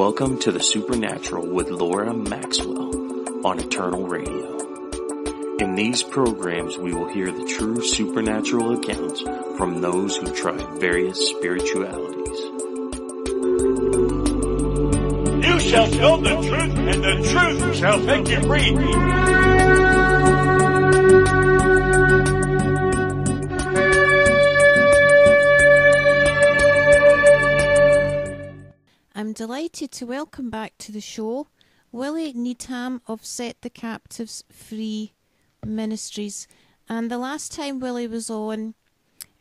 Welcome to the Supernatural with Laura Maxwell on Eternal Radio. In these programs, we will hear the true supernatural accounts from those who try various spiritualities. You shall know the truth, and the truth shall make you free. Delighted to welcome back to the show Willie Needham of Set the Captives Free Ministries. And the last time Willie was on,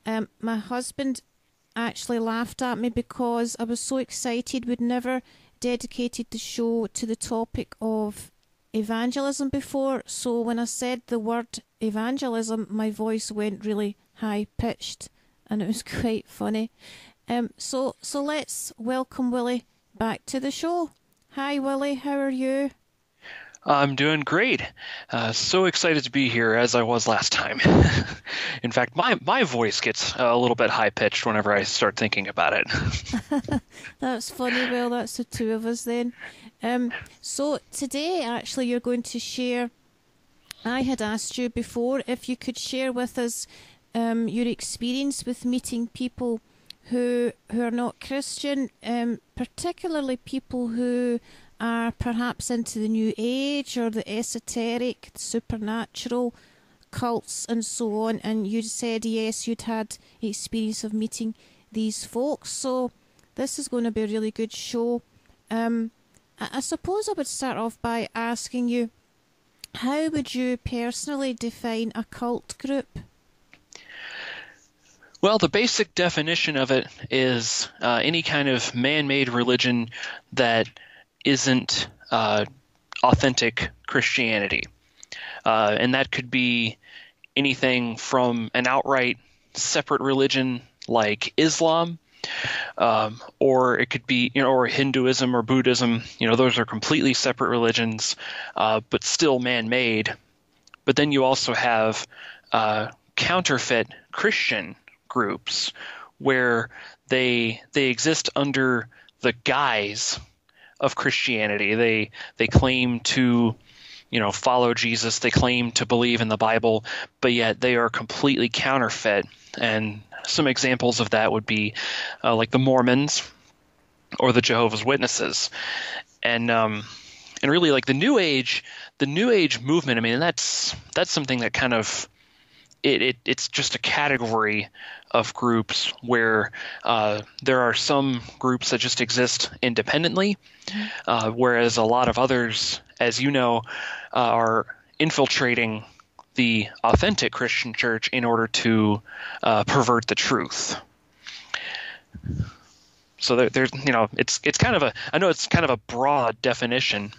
um, my husband actually laughed at me because I was so excited. We'd never dedicated the show to the topic of evangelism before. So when I said the word evangelism, my voice went really high pitched and it was quite funny. Um, so so let's welcome Willie back to the show. Hi Willie, how are you? I'm doing great. Uh, so excited to be here as I was last time. In fact, my, my voice gets a little bit high pitched whenever I start thinking about it. that's funny. Well, that's the two of us then. Um, so today, actually, you're going to share. I had asked you before if you could share with us um, your experience with meeting people who who are not Christian, um, particularly people who are perhaps into the New Age or the esoteric, supernatural cults and so on. And you said yes, you'd had experience of meeting these folks. So this is going to be a really good show. Um, I suppose I would start off by asking you, how would you personally define a cult group? Well, the basic definition of it is uh, any kind of man made religion that isn't uh, authentic Christianity. Uh, and that could be anything from an outright separate religion like Islam, um, or it could be, you know, or Hinduism or Buddhism. You know, those are completely separate religions, uh, but still man made. But then you also have uh, counterfeit Christian groups where they they exist under the guise of Christianity. They they claim to you know follow Jesus. They claim to believe in the Bible, but yet they are completely counterfeit. And some examples of that would be uh, like the Mormons or the Jehovah's Witnesses, and um, and really like the New Age, the New Age movement. I mean, that's that's something that kind of it, it, it's just a category of groups where uh, there are some groups that just exist independently, uh, whereas a lot of others, as you know, uh, are infiltrating the authentic Christian church in order to uh, pervert the truth. So there, there's, you know, it's it's kind of a, I know it's kind of a broad definition,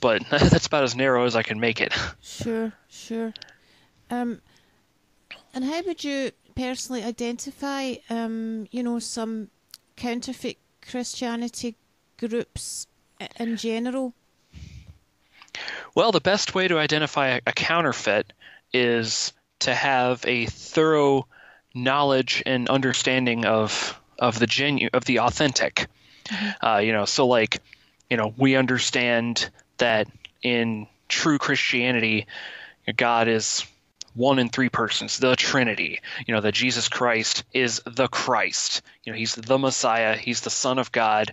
but that's about as narrow as I can make it. Sure, sure. Um, and how would you personally identify, um, you know, some counterfeit Christianity groups in general? Well, the best way to identify a counterfeit is to have a thorough knowledge and understanding of of the genu of the authentic. Mm-hmm. Uh, you know, so like, you know, we understand that in true Christianity, God is one in three persons, the Trinity. You know, that Jesus Christ is the Christ. You know, he's the Messiah, he's the Son of God,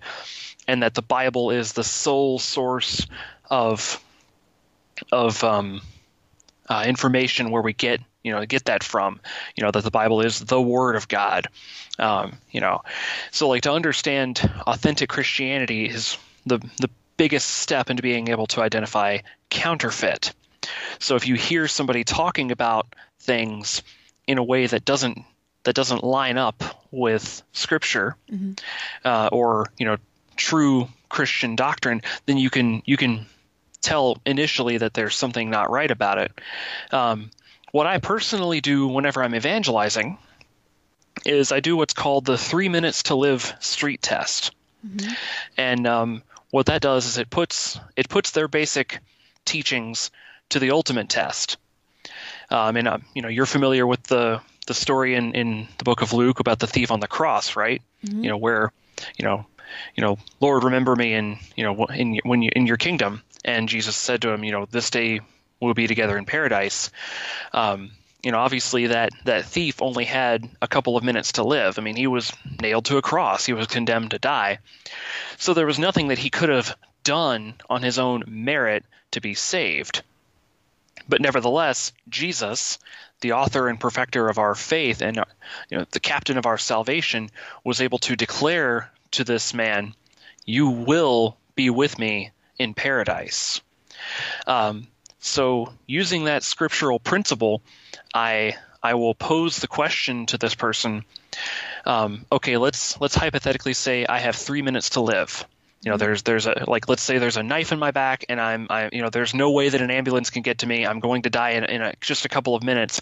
and that the Bible is the sole source of of um, uh, information where we get you know get that from you know that the bible is the word of god um, you know so like to understand authentic christianity is the the biggest step into being able to identify counterfeit so if you hear somebody talking about things in a way that doesn't that doesn't line up with scripture mm-hmm. uh, or you know true Christian doctrine, then you can you can tell initially that there's something not right about it. Um, what I personally do whenever I'm evangelizing is I do what's called the three minutes to live street test, mm-hmm. and um, what that does is it puts it puts their basic teachings to the ultimate test. Um, and uh, you know, you're familiar with the the story in in the book of Luke about the thief on the cross, right? Mm-hmm. You know, where you know you know, Lord, remember me in you know in when you in your kingdom. And Jesus said to him, you know, this day we'll be together in paradise. Um, you know, obviously that that thief only had a couple of minutes to live. I mean, he was nailed to a cross. He was condemned to die. So there was nothing that he could have done on his own merit to be saved. But nevertheless, Jesus, the author and perfecter of our faith and you know, the captain of our salvation, was able to declare to this man, "You will be with me in paradise." Um, so, using that scriptural principle, I I will pose the question to this person. Um, okay, let's let's hypothetically say I have three minutes to live. You know, there's there's a like let's say there's a knife in my back and I'm I you know there's no way that an ambulance can get to me. I'm going to die in, in a, just a couple of minutes.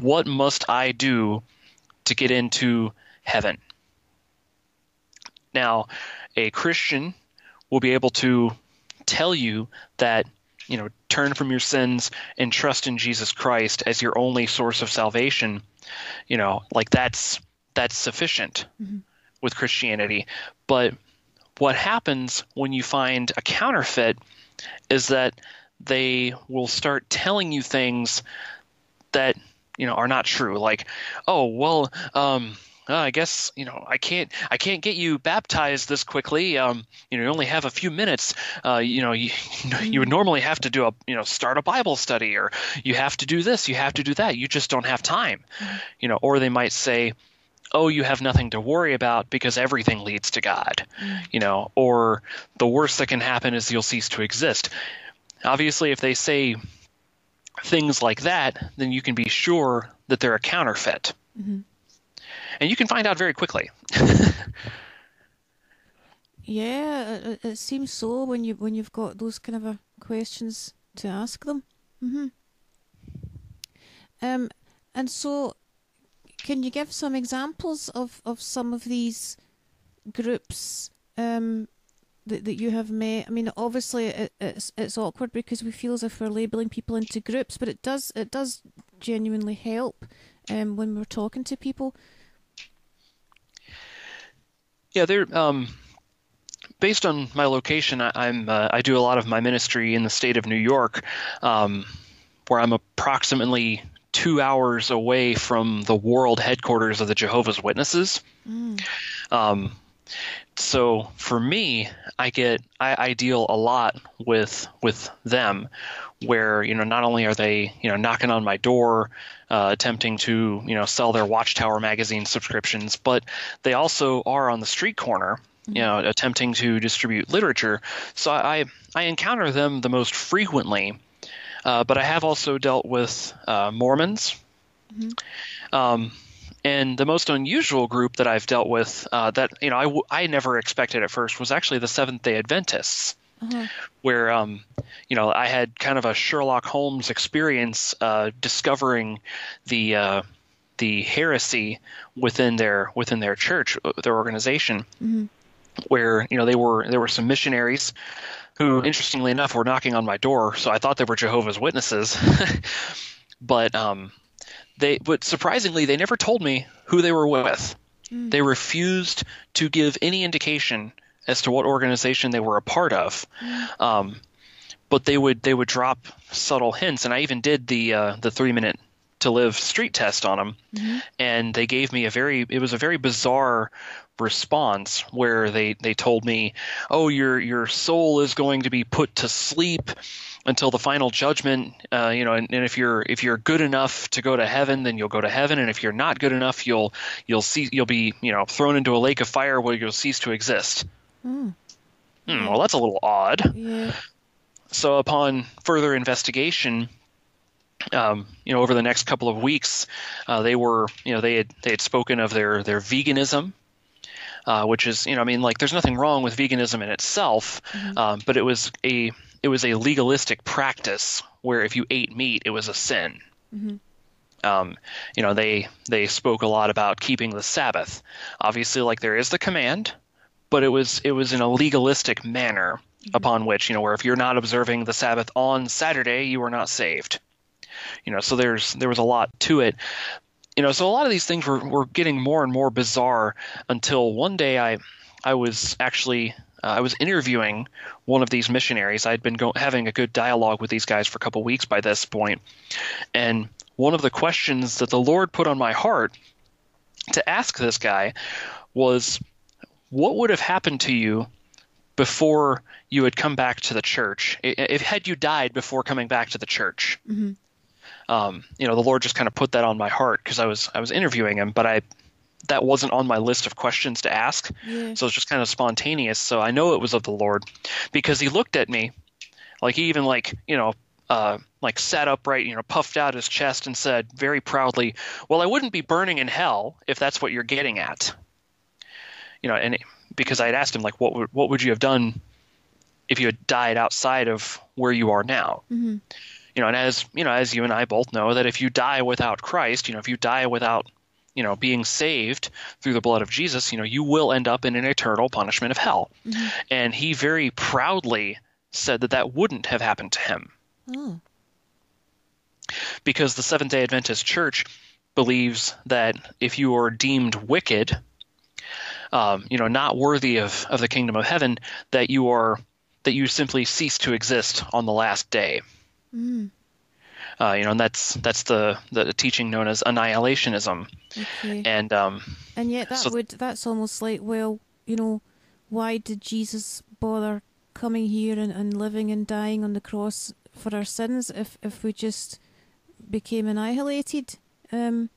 What must I do to get into heaven? Now, a Christian will be able to tell you that you know turn from your sins and trust in Jesus Christ as your only source of salvation. You know, like that's that's sufficient mm-hmm. with Christianity. But what happens when you find a counterfeit is that they will start telling you things that you know are not true like oh well um, uh, I guess you know I can't I can't get you baptized this quickly. Um, you know, you only have a few minutes. Uh, you know, you, you would normally have to do a you know start a Bible study, or you have to do this, you have to do that. You just don't have time. You know, or they might say, oh, you have nothing to worry about because everything leads to God, mm. you know, or the worst that can happen is you'll cease to exist. Obviously, if they say things like that, then you can be sure that they're a counterfeit. Mm-hmm. And you can find out very quickly. yeah, it, it, seems so when you when you've got those kind of questions to ask them. Mm-hmm. Um, and so can you give some examples of, of some of these groups um, that, that you have met? I mean, obviously it, it's it's awkward because we feel as if we're labeling people into groups, but it does it does genuinely help um, when we're talking to people. Yeah, they're um, based on my location. I, am uh, I do a lot of my ministry in the state of New York, um, where I'm approximately two hours away from the world headquarters of the Jehovah's Witnesses. Mm. Um, so for me, I get I, I, deal a lot with with them, where you know not only are they you know knocking on my door, uh, attempting to you know sell their Watchtower magazine subscriptions, but they also are on the street corner you know, attempting to distribute literature. So I I encounter them the most frequently uh, but I have also dealt with uh, Mormons. Mm-hmm. Um, and the most unusual group that I've dealt with uh, that you know I, w- I never expected at first was actually the Seventh Day Adventists, uh-huh. where um, you know I had kind of a Sherlock Holmes experience uh, discovering the uh, the heresy within their within their church, their organization, mm-hmm. where you know they were there were some missionaries who, interestingly enough, were knocking on my door. So I thought they were Jehovah's Witnesses, but um, they but surprisingly they never told me who they were with. Mm. They refused to give any indication as to what organization they were a part of. Mm. Um, but they would they would drop subtle hints, and I even did the uh, the three minute to live street test on them, mm-hmm. and they gave me a very it was a very bizarre response where they, they told me, "Oh, your your soul is going to be put to sleep until the final judgment. Uh, you know, and, and, if you're if you're good enough to go to heaven, then you'll go to heaven, and if you're not good enough, you'll you'll see you'll be you know thrown into a lake of fire where you'll cease to exist." Mm. Hmm, well, that's a little odd. Yeah. So, upon further investigation, um, you know, over the next couple of weeks, uh, they were, you know, they had they had spoken of their their veganism, uh, which is you know I mean like there's nothing wrong with veganism in itself, mm-hmm. um, but it was a it was a legalistic practice where if you ate meat it was a sin. Mm-hmm. Um, you know they they spoke a lot about keeping the Sabbath. Obviously, like there is the command, but it was it was in a legalistic manner mm-hmm. upon which you know where if you're not observing the Sabbath on Saturday, you are not saved. You know, so there's there was a lot to it you know, so a lot of these things were, were getting more and more bizarre until one day I I was actually uh, I was interviewing one of these missionaries. I'd been go- having a good dialogue with these guys for a couple weeks by this point, and one of the questions that the Lord put on my heart to ask this guy was, "What would have happened to you before you had come back to the church? If had you died before coming back to the church?" Mm-hmm. Um, you know, the Lord just kind of put that on my heart because I was I was interviewing him, but I that wasn't on my list of questions to ask. Yeah. So it's just kind of spontaneous. So I know it was of the Lord because he looked at me, like he even like you know uh, like sat upright, you know, puffed out his chest and said very proudly, "Well, I wouldn't be burning in hell if that's what you're getting at." You know, and because I had asked him like, "What would what would you have done if you had died outside of where you are now?" Mm-hmm. You know, and as you know, as you and I both know, that if you die without Christ, you know, if you die without you know being saved through the blood of Jesus, you know, you will end up in an eternal punishment of hell. Mm-hmm. And he very proudly said that that wouldn't have happened to him Oh. because the Seventh day Adventist Church believes that if you are deemed wicked, um, you know, not worthy of, of the kingdom of heaven, that you are that you simply cease to exist on the last day. Mm. Uh, you know, and that's that's the the teaching known as annihilationism. Okay. And um, And yet that So- would that's almost like well, you know, why did Jesus bother coming here and, and living and dying on the cross for our sins if if we just became annihilated? Um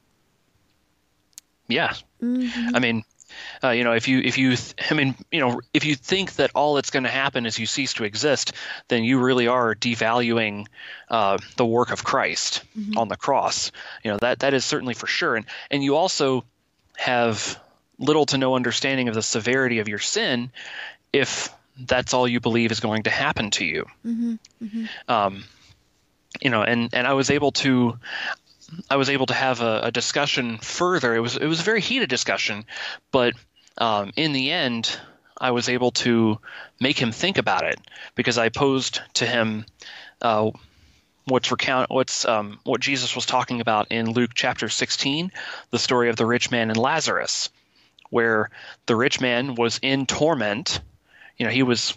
yeah, mhm. I mean, uh, you know, if you if you th- I mean, you know, if you think that all that's going to happen is you cease to exist, then you really are devaluing uh, the work of Christ on the cross. You know that that is certainly for sure, and and you also have little to no understanding of the severity of your sin if that's all you believe is going to happen to you. Mhm, mhm. Um, you know, and and I was able to I was able to have a, a discussion further. It was it was a very heated discussion, but um, in the end, I was able to make him think about it because I posed to him uh, what's recount what's um, what Jesus was talking about in Luke chapter 16, the story of the rich man and Lazarus, where the rich man was in torment. You know, he was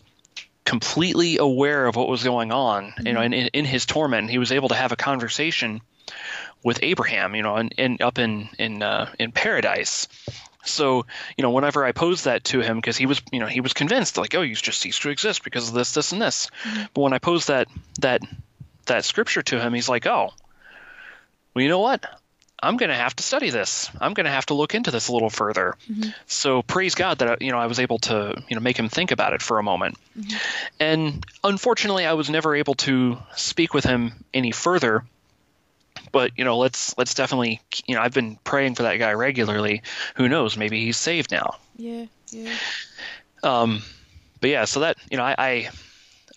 completely aware of what was going on. You know, in, in, in his torment, he was able to have a conversation with Abraham. You know, and, and up in in uh, in paradise. So, you know, whenever I posed that to him, because he was, you know, he was convinced, like, oh, you just cease to exist because of this, this, and this. Mm-hmm. But when I posed that that that scripture to him, he's like, oh, well, you know what? I'm going to have to study this. I'm going to have to look into this a little further. Mm-hmm. So praise God that you know I was able to you know make him think about it for a moment. Mm-hmm. And unfortunately, I was never able to speak with him any further. But you know, let's let's definitely you know I've been praying for that guy regularly. Who knows? Maybe he's saved now. Yeah, yeah. Um, but yeah, so that you know, I I,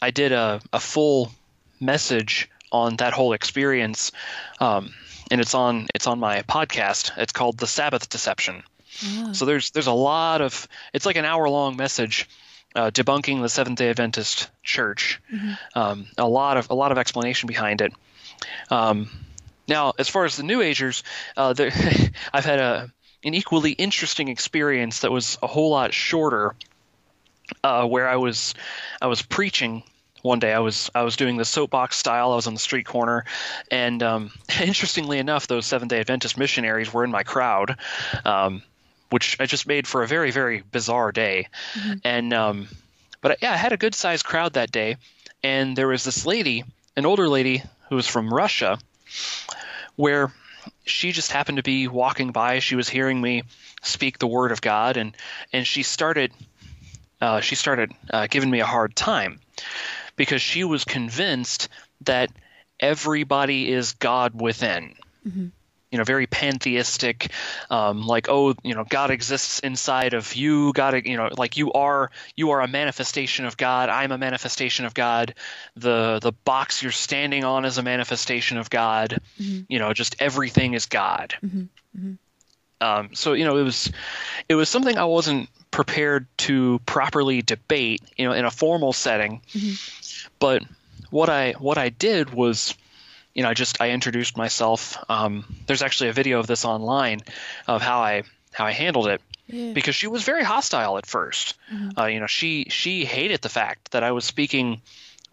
I did a, a full message on that whole experience, um, and it's on it's on my podcast. It's called the Sabbath Deception. Ah, So there's there's a lot of it's like an hour long message uh, debunking the Seventh Day Adventist Church. Um, a lot of a lot of explanation behind it. Um, now, as far as the New Agers, uh, there, I've had a an equally interesting experience that was a whole lot shorter. Uh, where I was I was preaching one day. I was I was doing the soapbox style. I was on the street corner, and um, interestingly enough, those Seventh Day Adventist missionaries were in my crowd. Um, which I just made for a very very bizarre day, and um, but yeah, I had a good sized crowd that day, and there was this lady, an older lady who was from Russia, where she just happened to be walking by. She was hearing me speak the word of God, and and she started uh, she started uh, giving me a hard time because she was convinced that everybody is God within you know, very pantheistic, um, like oh, you know, God exists inside of you. God, you know, like you are you are a manifestation of God. I'm a manifestation of God. The the box you're standing on is a manifestation of God. You know, just everything is God. Um, so you know, it was it was something I wasn't prepared to properly debate. You know, in a formal setting. But what I what I did was you know, I just I introduced myself. Um, there's actually a video of this online of how I how I handled it. Yeah. because she was very hostile at 1st Uh, you know, she she hated the fact that I was speaking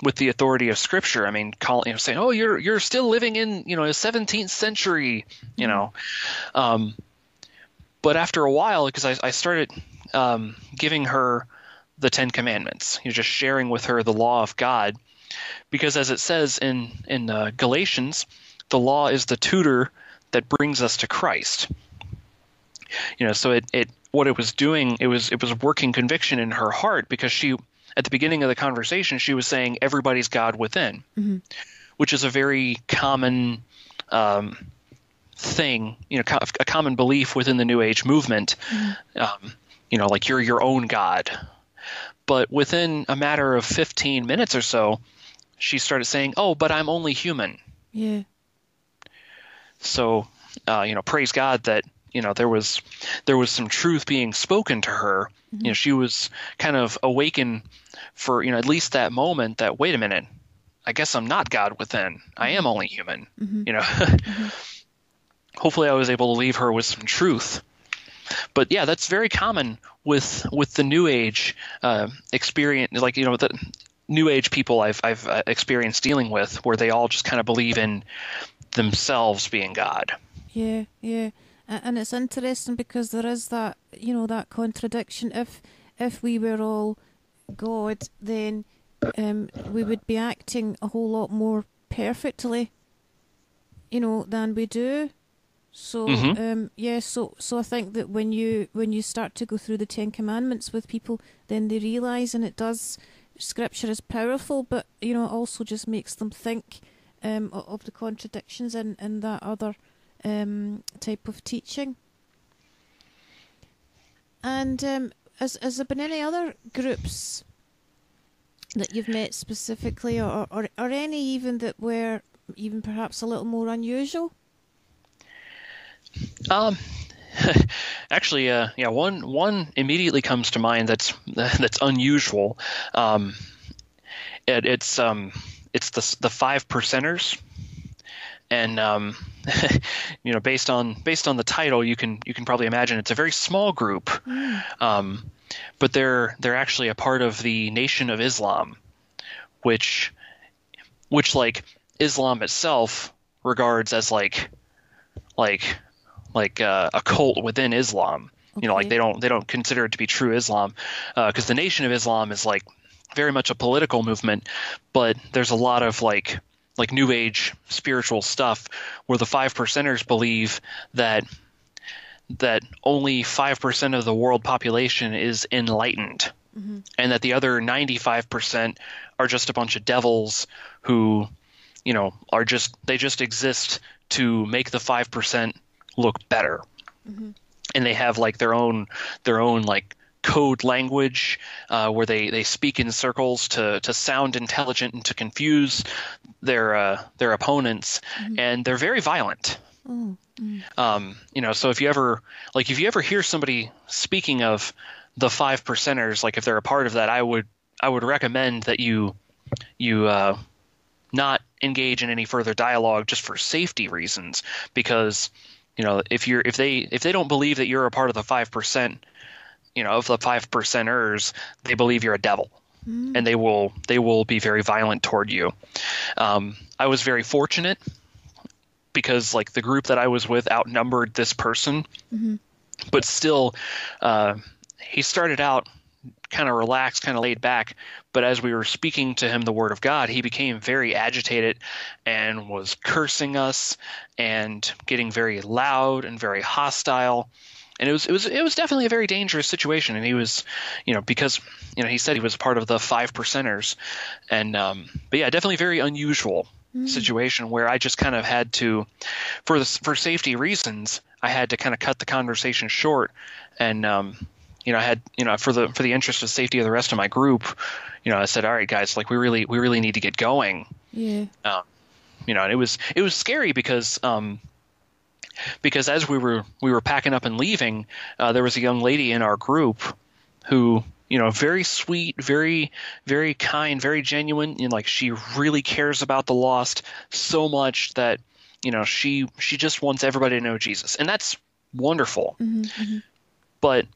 with the authority of Scripture. I mean, call, you know, saying, "Oh, you're you're still living in you know a 17th century," you know. Um, but after a while, because I, I started um, giving her the Ten Commandments, you know, just sharing with her the law of God, because as it says in in uh, Galatians, the law is the tutor that brings us to Christ. You know, so it, it what it was doing, it was it was working conviction in her heart because she at the beginning of the conversation she was saying everybody's God within, which is a very common um, thing, you know, a common belief within the New Age movement. Um, you know, like you're your own God. But within a matter of 15 minutes or so, she started saying, "Oh, but I'm only human." Yeah. So, uh, you know, praise God that you know there was there was some truth being spoken to her. You know, she was kind of awakened for you know at least that moment that wait a minute, I guess I'm not God within. I am only human. You know. Hopefully, I was able to leave her with some truth. But yeah, that's very common with with the New Age uh, experience. Like you know, the New Age people I've I've uh, experienced dealing with, where they all just kind of believe in themselves being God. Yeah, yeah, and it's interesting because there is that you know that contradiction. If if we were all God, then um, we would be acting a whole lot more perfectly, you know, than we do. So Mhm. um, yeah, so so I think that when you when you start to go through the Ten Commandments with people, then they realise, and it does. Scripture is powerful, but you know, it also just makes them think um, of the contradictions in, in that other um, type of teaching. And um, has, has there been any other groups that you've met specifically, or, or, or any even that were even perhaps a little more unusual? Um, actually, uh, yeah, one one immediately comes to mind that's that's unusual. Um, it, it's um, it's the the five percenters, and um, you know, based on based on the title, you can you can probably imagine it's a very small group. Um, but they're they're actually a part of the Nation of Islam, which which like Islam itself regards as like like like uh, a cult within Islam. You know, like they don't they don't consider it to be true Islam because the Nation of Islam is like very much a political movement, but there's a lot of like like New Age spiritual stuff where the five percenters believe that that only five percent of the world population is enlightened, and that the other ninety five percent are just a bunch of devils who, you know, are just they just exist to make the five percent look better, and they have like their own their own like code language uh, where they, they speak in circles to, to sound intelligent and to confuse their uh, their opponents, and they're very violent. Um, you know, so if you ever like if you ever hear somebody speaking of the five percenters, like if they're a part of that, I would I would recommend that you you uh, not engage in any further dialogue just for safety reasons. Because you know if you're if they if they don't believe that you're a part of the five percent you know of the five percenters they believe you're a devil. And they will they will be very violent toward you. Um, i was very fortunate because like the group that i was with outnumbered this person. But still uh, he started out kind of relaxed, kind of laid back. But as we were speaking to him the word of God, he became very agitated and was cursing us and getting very loud and very hostile. And it was it was it was definitely a very dangerous situation. And he was, you know, because you know he said he was part of the five percenters, and um, but yeah, definitely very unusual situation where I just kind of had to, for the for safety reasons, I had to kind of cut the conversation short and um, you know, I had, you know, for the for the interest of safety of the rest of my group, you know, I said, all right, guys, like we really we really need to get going. Yeah. Um, you know, and it was it was scary because um, because as we were we were packing up and leaving, uh, there was a young lady in our group who you know very sweet very very kind very genuine and like she really cares about the lost so much that you know she she just wants everybody to know jesus and that's wonderful but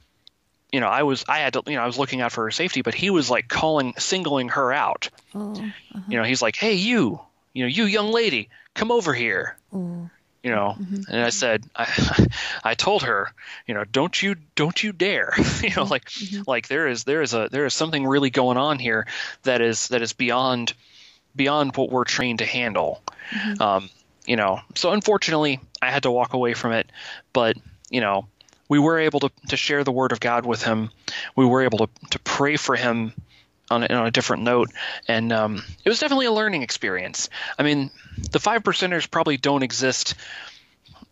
you know, I was I had to you know I was looking out for her safety, but he was like calling singling her out. Oh, uh-huh. You know, he's like, "Hey, you, you know, you young lady, come over here." You know, mm-hmm. and I mm-hmm. said, I, I told her, you know, don't you, don't you dare, you know, like, mm-hmm. like there is, there is a, there is something really going on here that is, that is beyond, beyond what we're trained to handle. Um, you know, so unfortunately, I had to walk away from it, but you know, we were able to to share the word of God with him. We were able to to pray for him on a, on a different note, and um, it was definitely a learning experience. I mean, the five percenters probably don't exist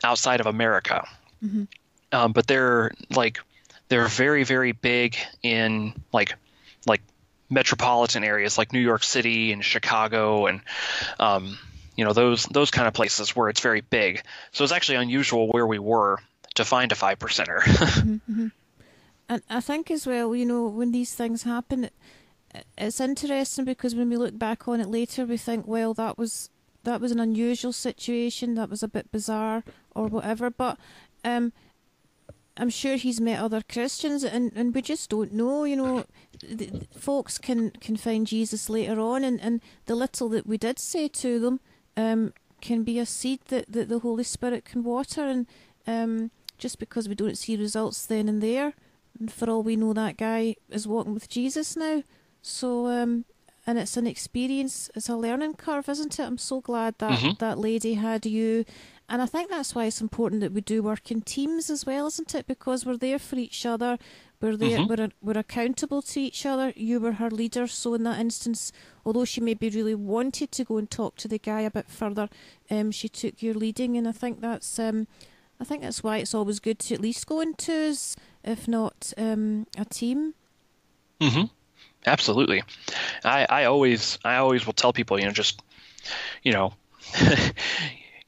outside of America, um, but they're like they're very very big in like like metropolitan areas like New York City and Chicago and um, you know those those kind of places where it's very big. So it's actually unusual where we were to find a five percenter. And I think as well, you know, when these things happen, it's interesting because when we look back on it later, we think, well, that was that was an unusual situation, that was a bit bizarre or whatever. But um, I'm sure he's met other Christians, and, and we just don't know. You know, the, the folks can can find Jesus later on, and, and the little that we did say to them um, can be a seed that, that the Holy Spirit can water, and um, just because we don't see results then and there, and for all we know, that guy is walking with Jesus now. So, um, and it's an experience, it's a learning curve, isn't it? I'm so glad that Mhm. that lady had you. And I think that's why it's important that we do work in teams as well, isn't it? Because we're there for each other. We're there. Mhm. We're we're accountable to each other. You were her leader, so in that instance, although she maybe really wanted to go and talk to the guy a bit further, um, she took your leading, and I think that's um, I think that's why it's always good to at least go in twos, if not um, a team. hmm Absolutely. I, I always I always will tell people, you know, just you know,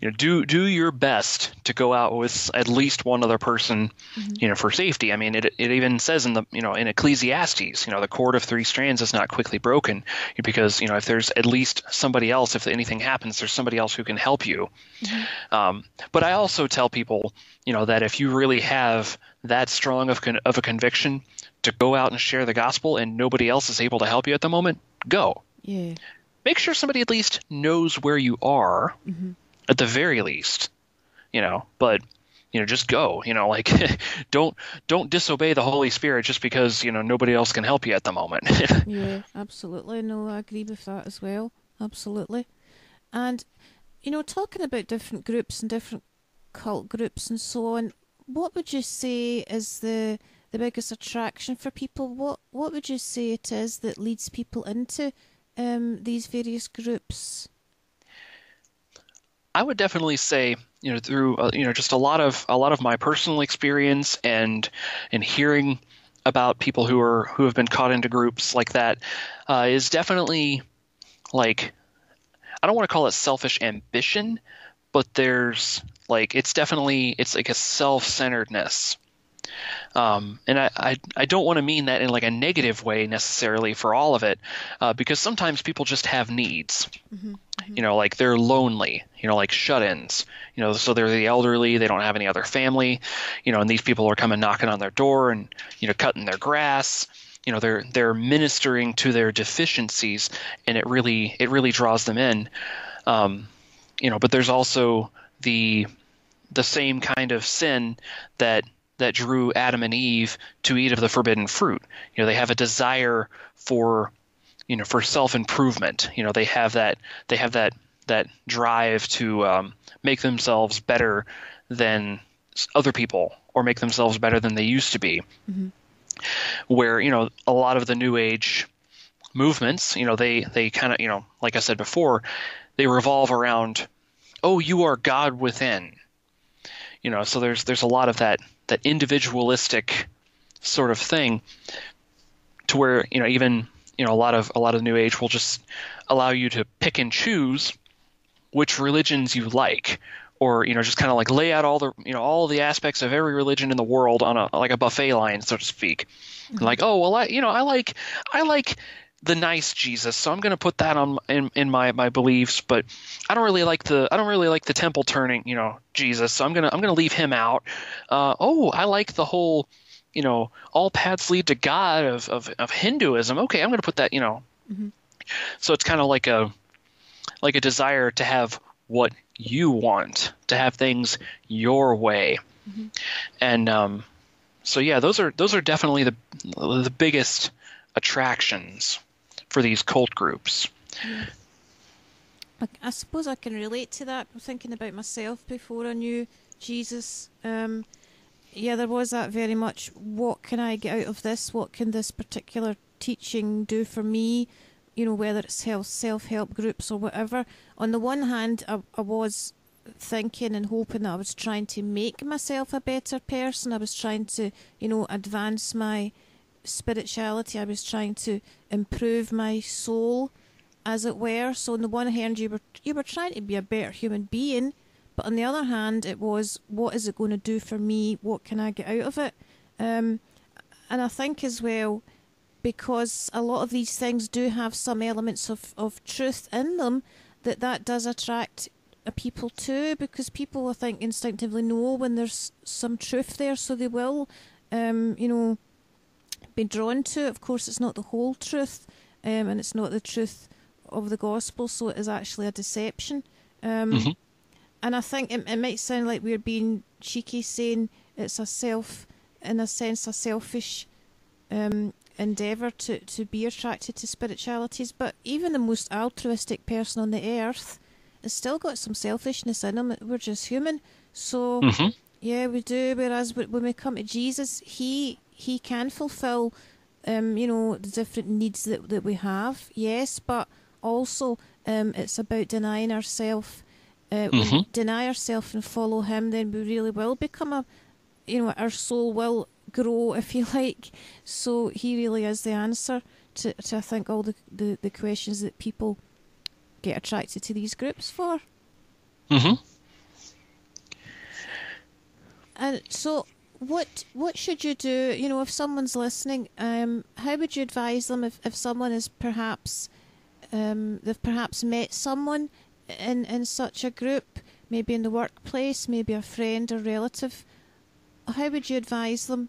you know, do do your best to go out with at least one other person, mm-hmm. you know, for safety. I mean, it it even says in the you know in Ecclesiastes, you know, the cord of three strands is not quickly broken because you know if there's at least somebody else, if anything happens, there's somebody else who can help you. Mm-hmm. Um, but I also tell people, you know, that if you really have that strong of con- of a conviction to go out and share the gospel and nobody else is able to help you at the moment, go. Yeah. Make sure somebody at least knows where you are mm-hmm. At the very least, you know, but you know, just go, you know, like don't don't disobey the Holy Spirit just because, you know, nobody else can help you at the moment. Yeah, absolutely. No, I agree with that as well. Absolutely. And, you know, talking about different groups and different cult groups and so on, what would you say is the the biggest attraction for people? What what would you say it is that leads people into um, these various groups? I would definitely say, you know, through uh, you know just a lot of a lot of my personal experience and and hearing about people who are who have been caught into groups like that uh, is definitely like I don't want to call it selfish ambition, but there's like it's definitely it's like a self-centeredness. Um, and I, I, I don't want to mean that in like a negative way necessarily for all of it, uh, because sometimes people just have needs. You know, like they're lonely. You know, like shut-ins. You know, so they're the elderly. They don't have any other family. You know, and these people are coming knocking on their door and you know cutting their grass. You know, they're they're ministering to their deficiencies, and it really it really draws them in. Um, you know, but there's also the the same kind of sin that that drew Adam and Eve to eat of the forbidden fruit. You know, they have a desire for you know for self improvement. You know, they have that they have that that drive to um, make themselves better than other people or make themselves better than they used to be. Where you know a lot of the new age movements, you know, they they kind of you know like I said before, they revolve around, oh, you are God within you know so there's there's a lot of that that individualistic sort of thing to where you know even you know a lot of a lot of new age will just allow you to pick and choose which religions you like or you know just kind of like lay out all the you know all the aspects of every religion in the world on a like a buffet line so to speak. Mm-hmm. Like oh well i you know i like i like the nice Jesus, so I'm going to put that on in, in my, my beliefs. But I don't really like the I don't really like the temple turning, you know, Jesus. So I'm gonna I'm gonna leave him out. Uh, oh, I like the whole you know, all paths lead to God of of, of Hinduism. Okay, I'm going to put that, you know. So it's kind of like a like a desire to have what you want, to have things your way, and um, so yeah, those are those are definitely the the biggest attractions for these cult groups. I, suppose I can relate to that. I'm thinking about myself before I knew Jesus. Um, yeah, there was that very much. What can I get out of this? What can this particular teaching do for me? You know, whether it's health, self-help groups or whatever. On the one hand, I, I was thinking and hoping that I was trying to make myself a better person. I was trying to, you know, advance my spirituality. I was trying to improve my soul, as it were. So on the one hand, you were you were trying to be a better human being, but on the other hand, it was what is it going to do for me? What can I get out of it? Um, and I think as well, because a lot of these things do have some elements of, of truth in them, that that does attract people too, because people I think instinctively know when there's some truth there, so they will, um, you know, be drawn to it. Of course, it's not the whole truth, um, and it's not the truth of the gospel, so it is actually a deception. Um, Mhm. And I think it, it might sound like we're being cheeky saying it's a self, in a sense, a selfish um, endeavour to, to be attracted to spiritualities, but even the most altruistic person on the earth has still got some selfishness in them. We're just human. So, hmm yeah, we do. Whereas when we come to Jesus, he he can fulfill, um, you know, the different needs that that we have. Yes, but also um, it's about denying ourselves. Uh, Mhm. deny ourselves and follow Him, then we really will become a, you know, our soul will grow, if you like. So He really is the answer to, to I think all the, the the questions that people get attracted to these groups for. hmm And so, what what should you do? You know, if someone's listening, um, how would you advise them if, if someone is perhaps um, they've perhaps met someone in in such a group, maybe in the workplace, maybe a friend or relative? How would you advise them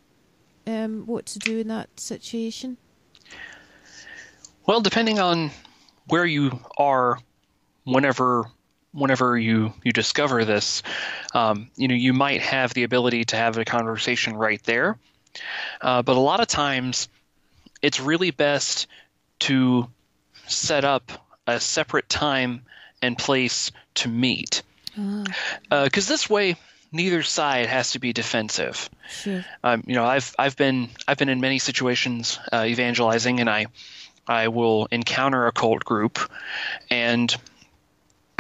um, what to do in that situation? Well, depending on where you are, whenever whenever you you discover this, um, you know you might have the ability to have a conversation right there. Uh, but a lot of times, it's really best to set up a separate time and place to meet, Ah, because this way neither side has to be defensive. sure. Um, you know, I've I've been I've been in many situations uh, evangelizing, and I I will encounter a cult group, and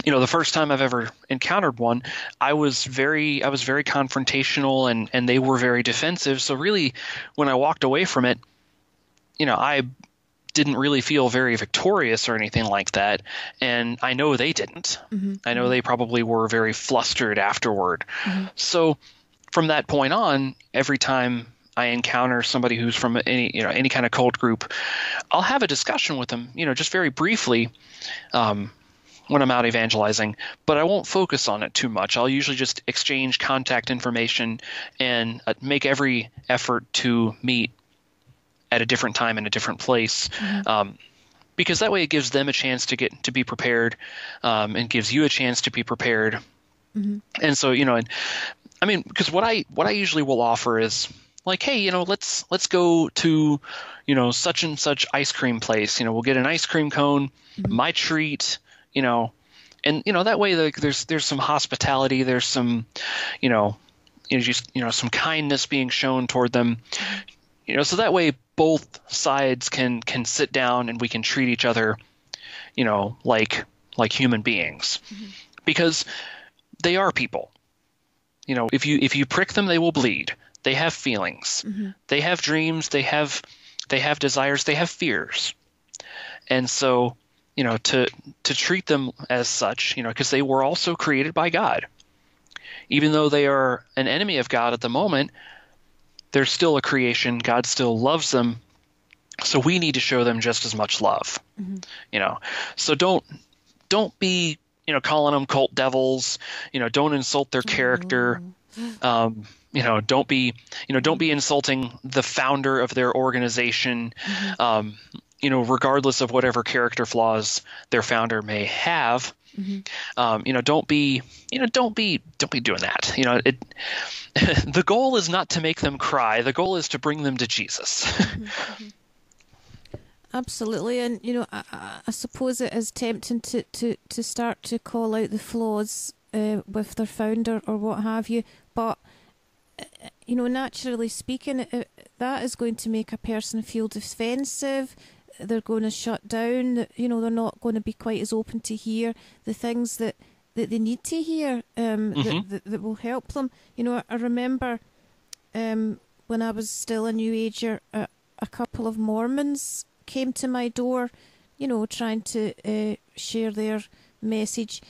you know, the first time I've ever encountered one, I was very I was very confrontational, and and they were very defensive. So really, when I walked away from it, you know, I didn't really feel very victorious or anything like that, and I know they didn't. I know they probably were very flustered afterward. So from that point on, every time I encounter somebody who's from any you know any kind of cult group, I'll have a discussion with them, you know, just very briefly. Um, when I'm out evangelizing, but I won't focus on it too much. I'll usually just exchange contact information and uh, make every effort to meet at a different time in a different place. Um, because that way it gives them a chance to get to be prepared um, and gives you a chance to be prepared. And so you know and i mean because what i what i usually will offer is like hey you know let's let's go to you know such and such ice cream place. You know we'll get an ice cream cone my treat you know and you know that way like there's there's some hospitality there's some you know you know just you know some kindness being shown toward them. You know so that way both sides can can sit down and we can treat each other you know like like human beings. Mm-hmm. Because they are people. You know if you if you prick them they will bleed. They have feelings. Mm-hmm. They have dreams. They have they have desires. They have fears. And so you know to to treat them as such you know because they were also created by god. Even though they are an enemy of god at the moment they're still a creation. God still loves them. So we need to show them just as much love you know. So don't don't be you know calling them cult devils. You know don't insult their character. Um, you know don't be you know don't be insulting the founder of their organization. Um, you know regardless of whatever character flaws their founder may have um, you know don't be you know don't be don't be doing that. You know it the goal is not to make them cry. The goal is to bring them to jesus. Absolutely, and you know, I, I, suppose it is tempting to, to, to start to call out the flaws uh, with their founder or what have you, but uh, you know, naturally speaking, it, that is going to make a person feel defensive. They're going to shut down. You know, they're not going to be quite as open to hear the things that, that they need to hear um, that, that, that will help them. You know, I remember um, when I was still a New Ager, a, a couple of Mormons came to my door, you know, trying to uh, share their message.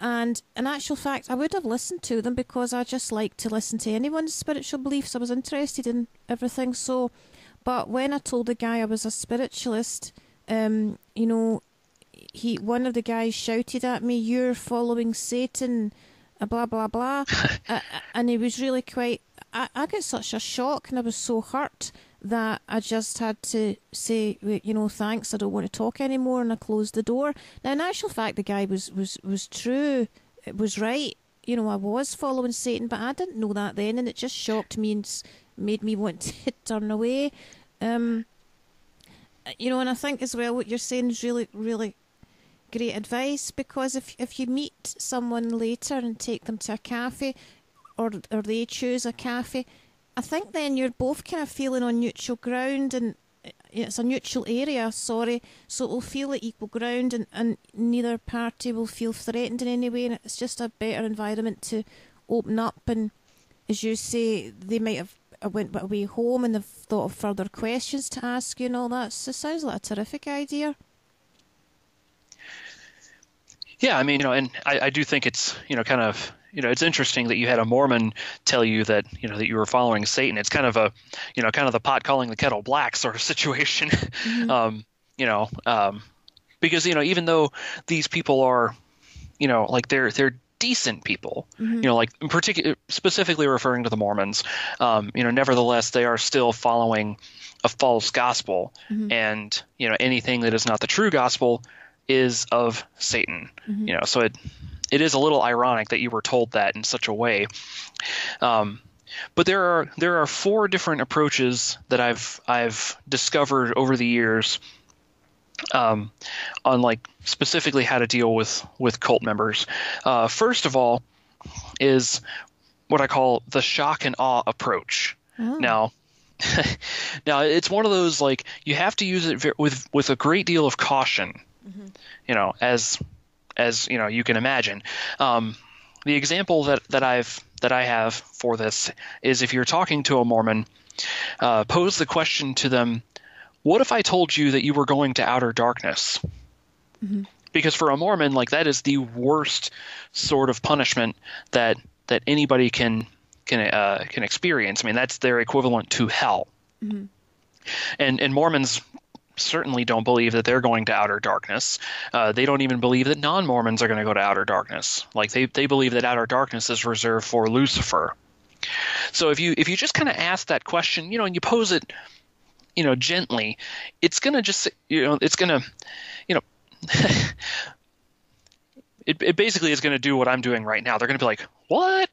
And in actual fact, I would have listened to them because I just like to listen to anyone's spiritual beliefs. I was interested in everything. So, but when I told the guy I was a spiritualist, um, you know, he one of the guys shouted at me, "You're following Satan," uh, blah blah blah, uh, and he was really quite. I, I got such a shock, and I was so hurt that I just had to say, you know, thanks, I don't want to talk anymore, and I closed the door. Now, in actual fact, the guy was was was true. It was right. You know, I was following Satan, but I didn't know that then, and it just shocked me and made me want to turn away. Um, you know, and I think as well what you're saying is really, really great advice because if if you meet someone later and take them to a cafe, or or they choose a cafe, I think then you're both kind of feeling on neutral ground and it's a neutral area, sorry, so it will feel at equal ground and, and neither party will feel threatened in any way and it's just a better environment to open up and as you say, they might have went away home and they've thought of further questions to ask you and all that. So it sounds like a terrific idea. Yeah, I mean, you know, and I, I do think it's, you know, kind of you know, it's interesting that you had a Mormon tell you that you know that you were following Satan. It's kind of a, you know, kind of the pot calling the kettle black sort of situation. Mm-hmm. um, you know, um, because you know, even though these people are, you know, like they're they're decent people, mm-hmm. you know, like particular specifically referring to the Mormons, um, you know, nevertheless they are still following a false gospel, mm-hmm. and you know anything that is not the true gospel is of Satan. Mm-hmm. You know, so it it is a little ironic that you were told that in such a way. Um, but there are there are four different approaches that I've I've discovered over the years um, on like specifically how to deal with with cult members. Uh, first of all, is what I call the shock and awe approach. Oh. Now, now it's one of those like you have to use it with with a great deal of caution. Mm-hmm. You know, as as you know you can imagine. Um, the example that, that I've that I have for this is if you're talking to a Mormon, uh, pose the question to them, "What if I told you that you were going to outer darkness?" Mm-hmm. Because for a Mormon, like that is the worst sort of punishment that that anybody can can uh, can experience. I mean, that's their equivalent to hell. Mm-hmm. And and Mormons certainly don't believe that they're going to outer darkness. Uh, they don't even believe that non Mormons are going to go to outer darkness. Like they, they believe that outer darkness is reserved for Lucifer. So if you if you just kind of ask that question, you know, and you pose it, you know, gently, it's gonna just you know it's gonna, you know. it, it basically is going to do what I'm doing right now. They're going to be like, "What?"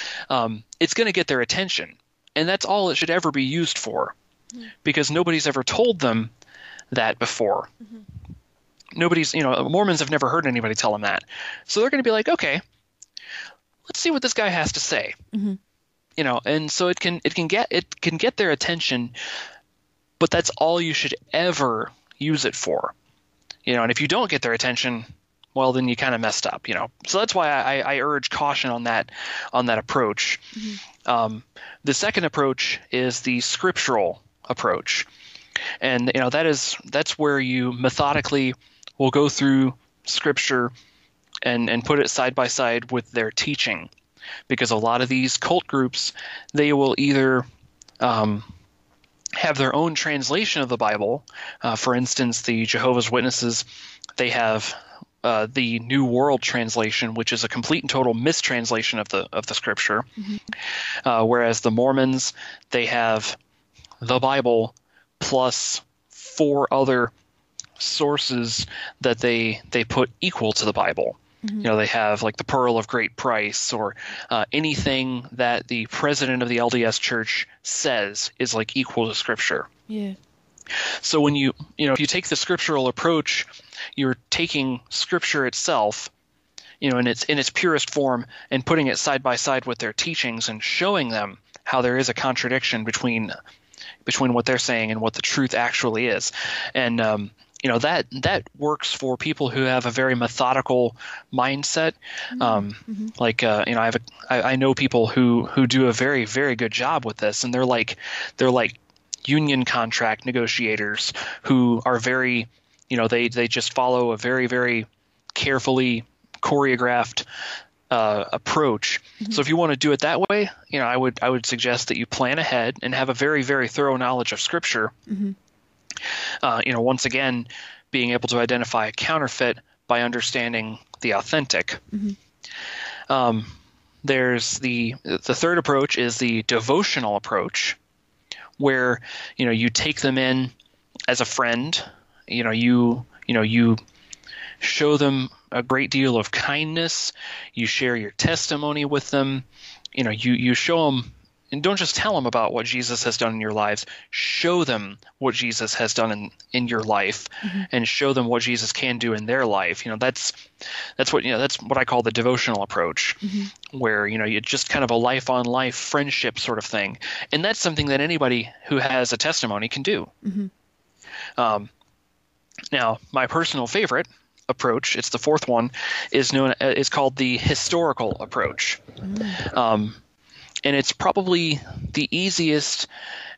um, it's going to get their attention, and that's all it should ever be used for because nobody's ever told them that before. Mm-hmm. Nobody's, you know, Mormons have never heard anybody tell them that. So they're going to be like, okay, let's see what this guy has to say. Mm-hmm. You know, and so it can it can get it can get their attention, but that's all you should ever use it for. You know, and if you don't get their attention, well, then you kind of messed up. You know, so that's why I, I urge caution on that on that approach. Mm-hmm. Um, the second approach is the scriptural approach. And you know that is that's where you methodically will go through scripture and and put it side by side with their teaching because a lot of these cult groups they will either um, have their own translation of the Bible. Uh, for instance, the Jehovah's Witnesses they have uh, the New World Translation, which is a complete and total mistranslation of the of the Scripture. Uh, whereas the Mormons, they have the Bible plus four other sources that they they put equal to the Bible. You know, they have like the Pearl of Great Price or uh, anything that the president of the LDS Church says is like equal to Scripture. Yeah. So when you you know if you take the scriptural approach, you're taking Scripture itself, you know, in its in its purest form, and putting it side by side with their teachings and showing them how there is a contradiction between between what they're saying and what the truth actually is, and um, you know that that works for people who have a very methodical mindset. Um, Like uh, you know, I have a, I, I know people who who do a very very good job with this, and they're like they're like union contract negotiators who are very you know they they just follow a very very carefully choreographed uh, approach. So if you want to do it that way, you know, I would I would suggest that you plan ahead and have a very very thorough knowledge of Scripture. Uh, you know, once again, being able to identify a counterfeit by understanding the authentic. Um, there's the the third approach is the devotional approach, where you know you take them in as a friend. You know you you know you show them a great deal of kindness. You share your testimony with them. You know, you, you show them, and don't just tell them about what Jesus has done in your lives. Show them what Jesus has done in, in your life, and show them what Jesus can do in their life. You know, that's that's what you know. That's what I call the devotional approach, where you know you just kind of a life on life friendship sort of thing, and that's something that anybody who has a testimony can do. Um, now, my personal favorite approach, it's the fourth one, is known uh, is called the historical approach. Um, and it's probably the easiest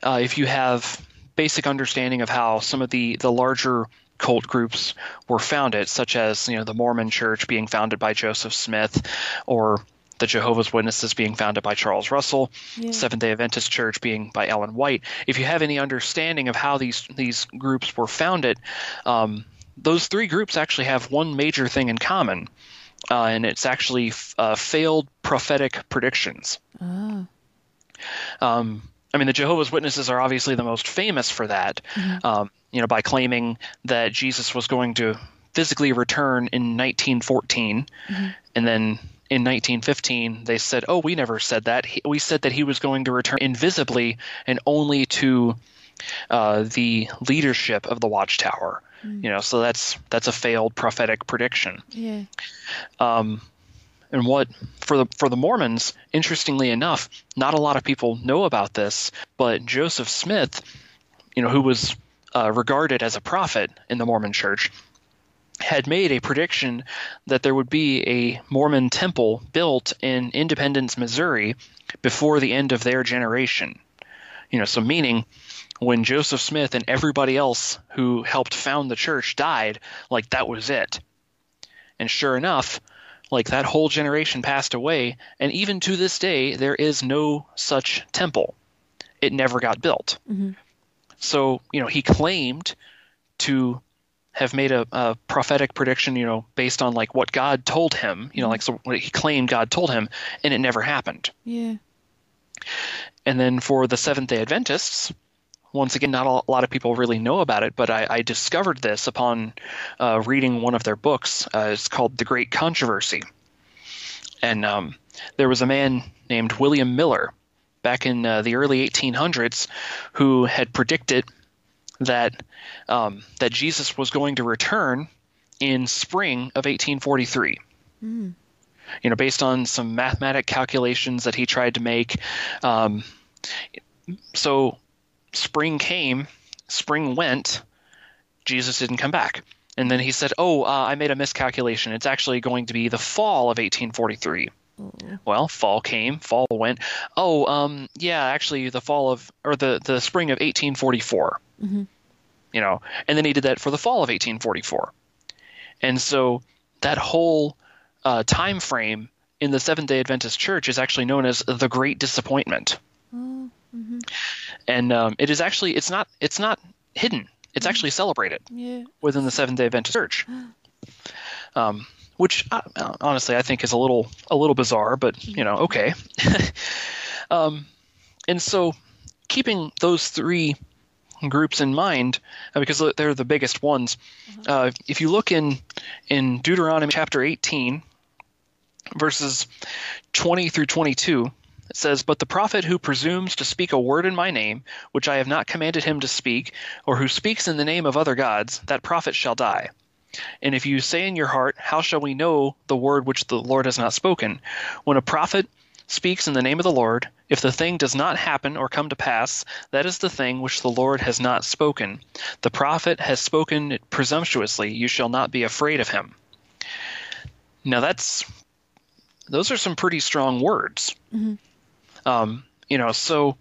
uh, if you have basic understanding of how some of the the larger cult groups were founded, such as you know the Mormon Church being founded by Joseph Smith, or the Jehovah's Witnesses being founded by Charles Russell, Yeah. Seventh Day Adventist Church being by Ellen White. If you have any understanding of how these these groups were founded, um, those three groups actually have one major thing in common, uh, and it's actually f- uh, failed prophetic predictions. Ah. Um, I mean, the Jehovah's Witnesses are obviously the most famous for that. Um, you know, by claiming that Jesus was going to physically return in 1914, and then in 1915 they said, "Oh, we never said that. He, we said that he was going to return invisibly and only to uh, the leadership of the Watchtower." You know, so that's that's a failed prophetic prediction. Yeah. Um, and what for the for the Mormons, interestingly enough, not a lot of people know about this, but Joseph Smith, you know, who was uh, regarded as a prophet in the Mormon Church, had made a prediction that there would be a Mormon temple built in Independence, Missouri, before the end of their generation. You know, so meaning when Joseph Smith and everybody else who helped found the church died, like that was it. And sure enough, like that whole generation passed away, and even to this day, there is no such temple. It never got built. Mm-hmm. So, you know, he claimed to have made a, a prophetic prediction, you know, based on like what God told him, you know, mm-hmm. like so what he claimed God told him, and it never happened. Yeah. And then for the Seventh day Adventists, once again, not a lot of people really know about it, but I, I discovered this upon uh, reading one of their books. Uh, it's called The Great Controversy. And um, there was a man named William Miller back in uh, the early 1800s who had predicted that um, that Jesus was going to return in spring of 1843 you know, based on some mathematic calculations that he tried to make. Um, so spring came, spring went, Jesus didn't come back. And then he said, Oh, uh, I made a miscalculation. It's actually going to be the fall of 1843. Well, fall came, fall went. Oh, um, yeah, actually, the fall of, or the, the spring of 1844. You know, and then he did that for the fall of 1844. And so that whole uh, time frame in the Seventh Day Adventist Church is actually known as the Great Disappointment. And um, it is actually it's not it's not hidden. It's actually celebrated Yeah. within the Seventh Day Adventist Church. um, which uh, honestly I think is a little a little bizarre, but you know, okay. um, and so, keeping those three groups in mind uh, because they're the biggest ones. Uh, if you look in in Deuteronomy chapter 18, verses 20 through 22, it says, But the prophet who presumes to speak a word in my name, which I have not commanded him to speak, or who speaks in the name of other gods, that prophet shall die. And if you say in your heart, How shall we know the word which the Lord has not spoken? When a prophet speaks in the name of the Lord, if the thing does not happen or come to pass, that is the thing which the Lord has not spoken. The prophet has spoken presumptuously, you shall not be afraid of him. Now that's those are some pretty strong words. Mm-hmm. Um, you know, so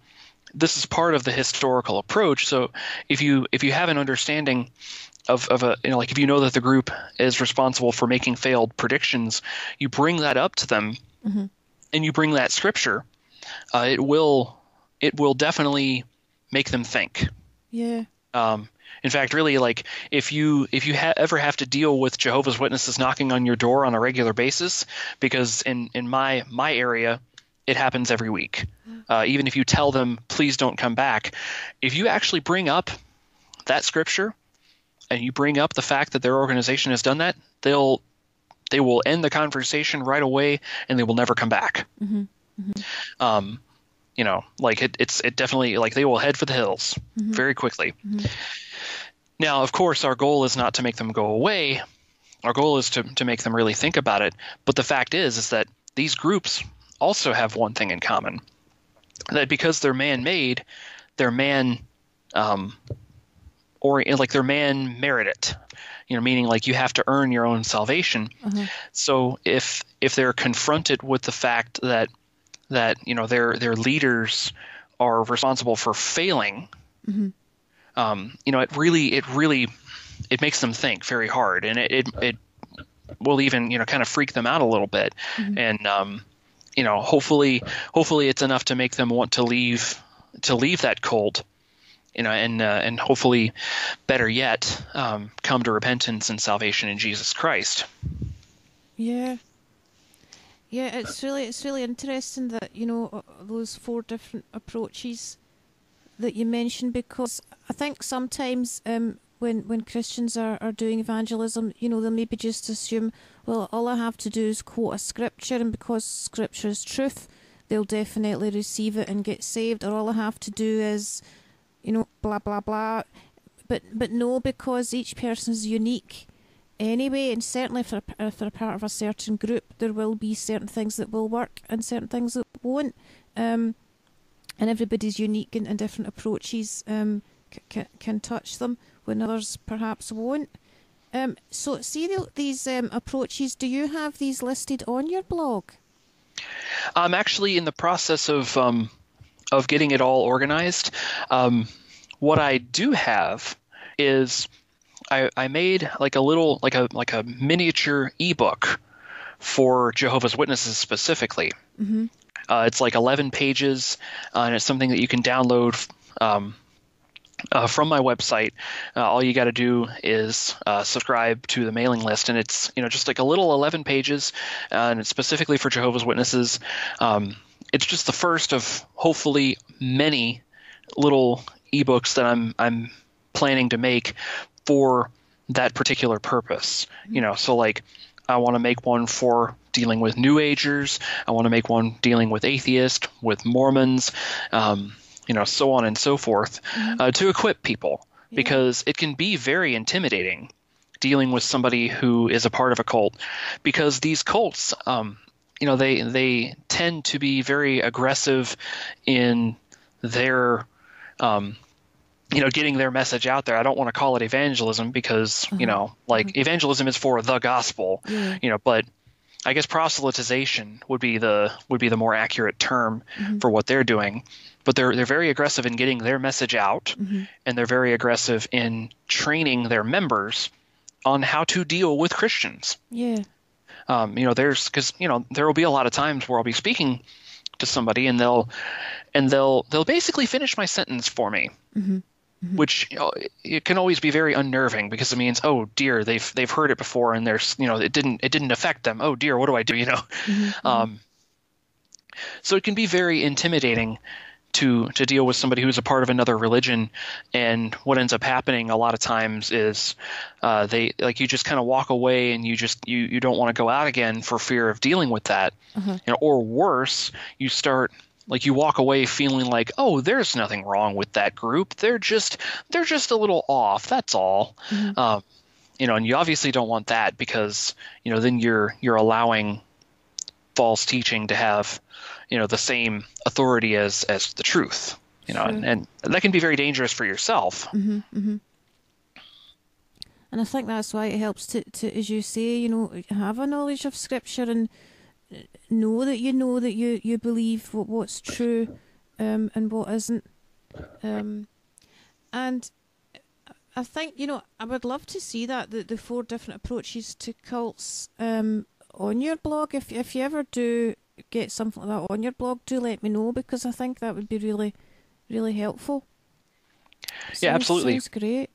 this is part of the historical approach. So if you if you have an understanding of, of a you know like if you know that the group is responsible for making failed predictions, you bring that up to them, mm-hmm. and you bring that scripture. Uh, it will it will definitely make them think. Yeah. Um, in fact, really, like if you if you ha- ever have to deal with Jehovah's Witnesses knocking on your door on a regular basis, because in in my my area, it happens every week. Uh, even if you tell them, please don't come back, if you actually bring up that scripture and you bring up the fact that their organization has done that, they'll they will end the conversation right away and they will never come back. Mm-hmm. Mm-hmm. Um, you know, like it, it's it definitely like they will head for the hills mm-hmm. very quickly. Mm-hmm. Now, of course, our goal is not to make them go away. Our goal is to to make them really think about it. But the fact is, is that these groups also have one thing in common that because they're man made, they're man um, or like they're man merited you know meaning like you have to earn your own salvation mm-hmm. so if if they're confronted with the fact that that you know their their leaders are responsible for failing mm-hmm. um, you know it really it really it makes them think very hard and it it, it will even you know kind of freak them out a little bit mm-hmm. and um, you know, hopefully, hopefully it's enough to make them want to leave to leave that cult, you know, and uh, and hopefully, better yet, um, come to repentance and salvation in Jesus Christ. Yeah. Yeah, it's really it's really interesting that you know uh, those four different approaches that you mentioned because I think sometimes um, when when Christians are, are doing evangelism, you know, they'll maybe just assume, well, all I have to do is quote a scripture, and because scripture is truth, they'll definitely receive it and get saved. Or all I have to do is, you know, blah blah blah. But but no, because each person is unique anyway, and certainly if they're, if they're part of a certain group, there will be certain things that will work and certain things that won't. Um, and everybody's unique and, and different approaches um, can touch them when others perhaps won't. Um, so, see the, these um, approaches. Do you have these listed on your blog? I'm actually in the process of um, of getting it all organized. Um, what I do have is I, I made like a little like a like a miniature ebook for Jehovah's Witnesses specifically. Mm-hmm. Uh, it's like 11 pages, uh, and it's something that you can download um, uh, from my website. Uh, all you got to do is uh, subscribe to the mailing list, and it's you know just like a little 11 pages, and it's specifically for Jehovah's Witnesses. Um, it's just the first of hopefully many little ebooks that I'm I'm planning to make for that particular purpose. You know, so like I want to make one for dealing with New Agers. I want to make one dealing with atheists, with Mormons. Um, you know, so on and so forth, mm-hmm. uh, to equip people yeah. because it can be very intimidating dealing with somebody who is a part of a cult because these cults, um, you know, they they tend to be very aggressive in their um, you know getting their message out there i don't want to call it evangelism because you uh-huh. know like uh-huh. evangelism is for the gospel yeah. you know but i guess proselytization would be the would be the more accurate term mm-hmm. for what they're doing but they're they're very aggressive in getting their message out, mm-hmm. and they're very aggressive in training their members on how to deal with Christians. Yeah. Um, you know, there's because you know there will be a lot of times where I'll be speaking to somebody and they'll and they'll they'll basically finish my sentence for me. Mm-hmm. which you know, it can always be very unnerving because it means oh dear they've they've heard it before and there's you know it didn't it didn't affect them oh dear what do I do you know um, so it can be very intimidating to to deal with somebody who's a part of another religion. And what ends up happening a lot of times is uh, they like you just kind of walk away and you just you you don't want to go out again for fear of dealing with that. You know, or worse you start like you walk away feeling like oh there's nothing wrong with that group. They're just they're just a little off that's all. Um, you know and you obviously don't want that because you know then you're you're allowing false teaching to have you know the same authority as as the truth you know and, and that can be very dangerous for yourself And I think that's why it helps to, to, as you say, you know, have a knowledge of Scripture and know that you know that you, you believe what, what's true um, and what isn't. Um, and I think, you know, I would love to see that, the, the four different approaches to cults um, on your blog. If, if you ever do get something like that on your blog, do let me know because I think that would be really, really helpful. Yeah, absolutely. Sounds great.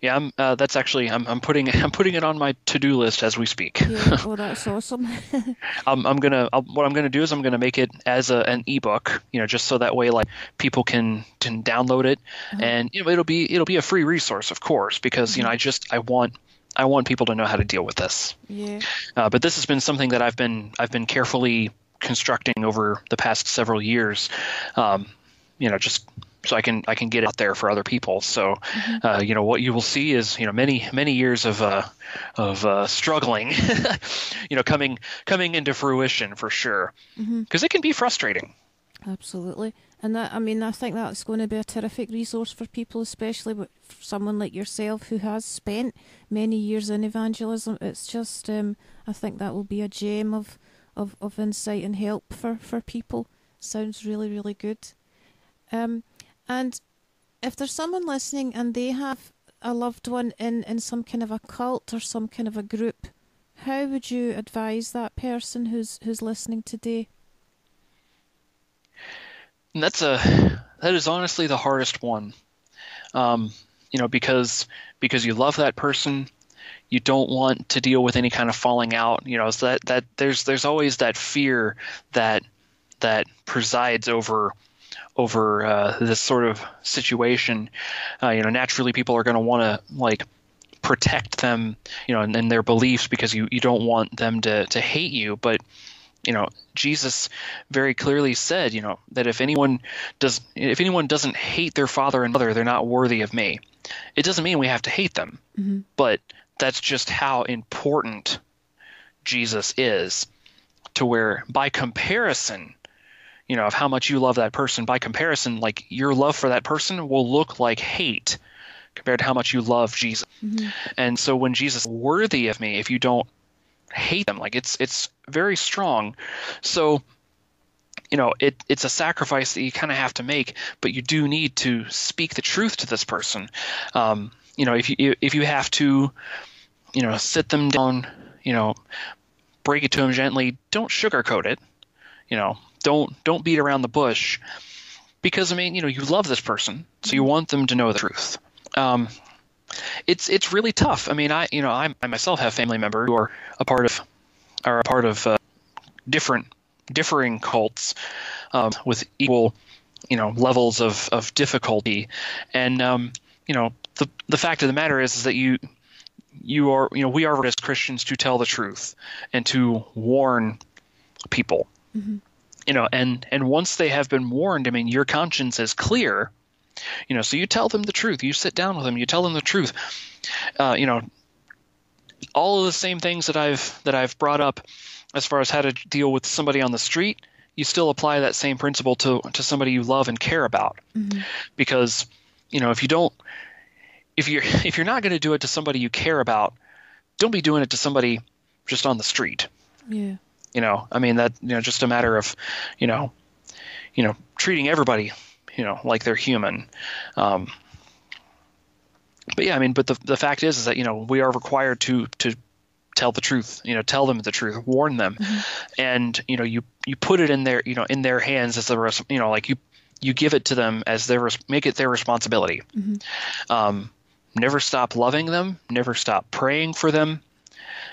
yeah I'm, uh, that's actually I'm, I'm putting i'm putting it on my to-do list as we speak Yeah, oh, that's awesome. I'm, I'm gonna I'll, what I'm gonna do is I'm gonna make it as a, an ebook, you know, just so that way like people can can download it, and you know it'll be it'll be a free resource, of course, because you know I just I want I want people to know how to deal with this. yeah. Uh, but this has been something that I've been I've been carefully constructing over the past several years, um, you know, just so I can I can get out there for other people. So, uh, you know, what you will see is you know many many years of uh, of uh, struggling, you know, coming coming into fruition for sure, because it can be frustrating. Absolutely. And that, I mean, I think that's going to be a terrific resource for people, especially for someone like yourself who has spent many years in evangelism. It's just, um, I think that will be a gem of, of, of insight and help for, for people. Sounds really, really good. Um, and if there's someone listening and they have a loved one in, in some kind of a cult or some kind of a group, how would you advise that person who's who's listening today? And that's a that is honestly the hardest one. Um, you know, because because you love that person, you don't want to deal with any kind of falling out. You know, so that that there's there's always that fear that that presides over over uh, this sort of situation. Uh, you know, naturally, people are going to want to like protect them, you know, and, and their beliefs because you you don't want them to to hate you, but you know jesus very clearly said you know that if anyone does if anyone doesn't hate their father and mother they're not worthy of me. It doesn't mean we have to hate them mm-hmm. but that's just how important jesus is to where by comparison you know of how much you love that person by comparison like your love for that person will look like hate compared to how much you love jesus. Mm-hmm. And so when jesus is worthy of me if you don't hate them. Like it's it's very strong. So you know it it's a sacrifice that you kind of have to make but you do need to speak the truth to this person. Um, you know if you if you have to you know sit them down you know break it to them gently don't sugarcoat it. You know don't don't beat around the bush. Because i mean you know you love this person so you want them to know the truth. Um, it's it's really tough. I mean, I you know I, I myself have family members who are a part of are a part of uh, different differing cults um, with equal you know levels of, of difficulty, and um, you know the the fact of the matter is, is that you you are you know we are as Christians to tell the truth and to warn people. You know, and and once they have been warned, I mean, your conscience is clear you know so you tell them the truth. You sit down with them. You tell them the truth. Uh, you know all of the same things that i've that i've brought up as far as how to deal with somebody on the street you still apply that same principle to to somebody you love and care about. Because you know if you don't if you're if you're not going to do it to somebody you care about don't be doing it to somebody just on the street. Yeah. you know i mean that you know just a matter of you know you know treating everybody you know like they're human um, but yeah i mean but the, the fact is is that you know we are required to to tell the truth you know tell them the truth warn them and you know you you put it in their you know in their hands as the rest you know like you you give it to them as their res- make it their responsibility. Um, never stop loving them. Never stop praying for them.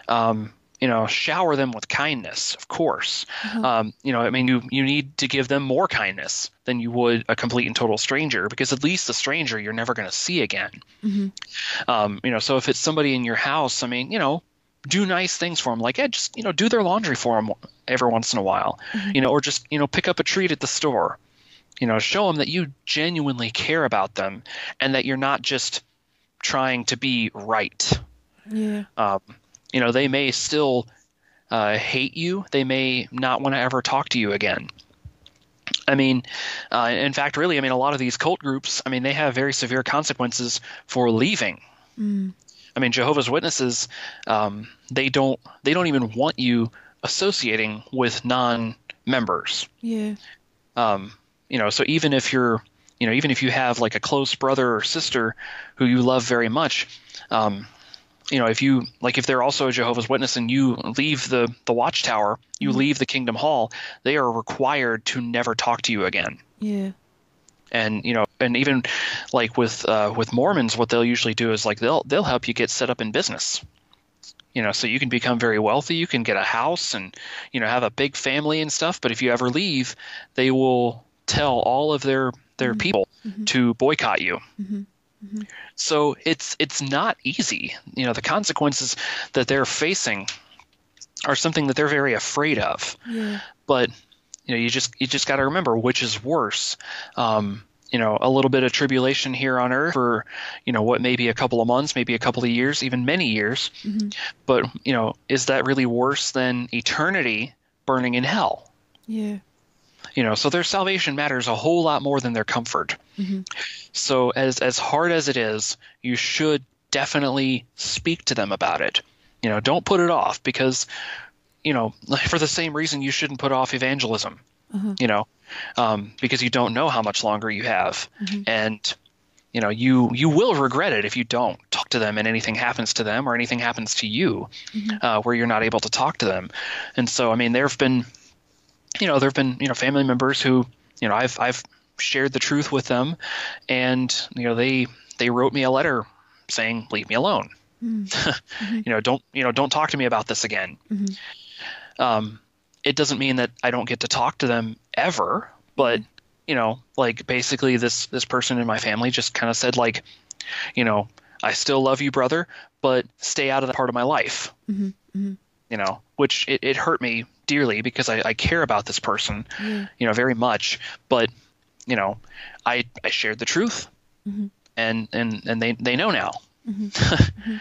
Um, you know, shower them with kindness, of course. Um, you know, I mean, you you need to give them more kindness than you would a complete and total stranger, because at least a stranger you're never going to see again. Um, you know, so if it's somebody in your house, I mean, you know, do nice things for them, like yeah, just you know, do their laundry for them every once in a while, you know, or just you know, pick up a treat at the store. You know, show them that you genuinely care about them, and that you're not just trying to be right Yeah. um, you know they may still uh, hate you. They may not want to ever talk to you again. I mean uh, in fact really i mean a lot of these cult groups i mean they have very severe consequences for leaving. I mean jehovah's witnesses um, they don't they don't even want you associating with non-members. Yeah. um, you know so even if you're you know even if you have like a close brother or sister who you love very much um, you know if you like if they're also a jehovah's witness and you leave the the watchtower you mm-hmm. leave the kingdom hall they are required to never talk to you again. Yeah. and you know and even like with uh, with mormons what they'll usually do is like they'll they'll help you get set up in business. You know so you can become very wealthy you can get a house and you know have a big family and stuff but if you ever leave they will tell all of their their mm-hmm. people mm-hmm. to boycott you so it's it's not easy. You know the consequences that they're facing are something that they're very afraid of. Yeah. but you know you just you just got to remember which is worse. Um, you know a little bit of tribulation here on earth for you know what maybe a couple of months maybe a couple of years even many years. But you know is that really worse than eternity burning in hell? Yeah. You know so their salvation matters a whole lot more than their comfort. So as as hard as it is you should definitely speak to them about it. You know don't put it off because you know for the same reason you shouldn't put off evangelism you know um, because you don't know how much longer you have. And you know you you will regret it if you don't talk to them and anything happens to them or anything happens to you uh, where you're not able to talk to them. And so i mean there have been you know there have been you know family members who you know i've i've shared the truth with them and you know they they wrote me a letter saying leave me alone. Hmm. You know don't you know don't talk to me about this again. Mm-hmm. Um it doesn't mean that i don't get to talk to them ever but you know like basically this this person in my family just kind of said like you know i still love you brother but stay out of that part of my life mm-hmm. Mm-hmm. You know which it, it hurt me dearly because I, I care about this person you know very much. But you know i i shared the truth mm-hmm. and and and they they know now. Mm-hmm. Mm-hmm.